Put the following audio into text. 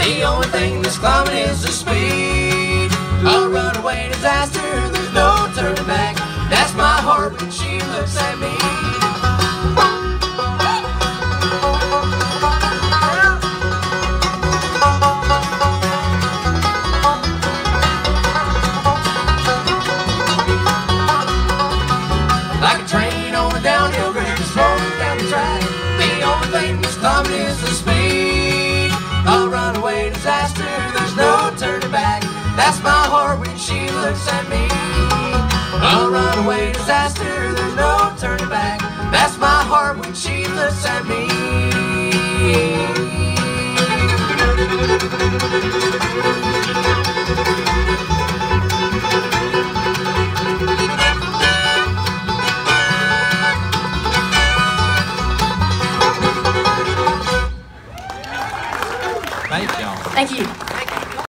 The only thing that's climbing is the speed. A runaway disaster, there's no turning back. That's my heart when she looks at me. That's my heart when she looks at me. A runaway disaster, there's no turning back. That's my heart when she looks at me. Thank y'all. Thank you.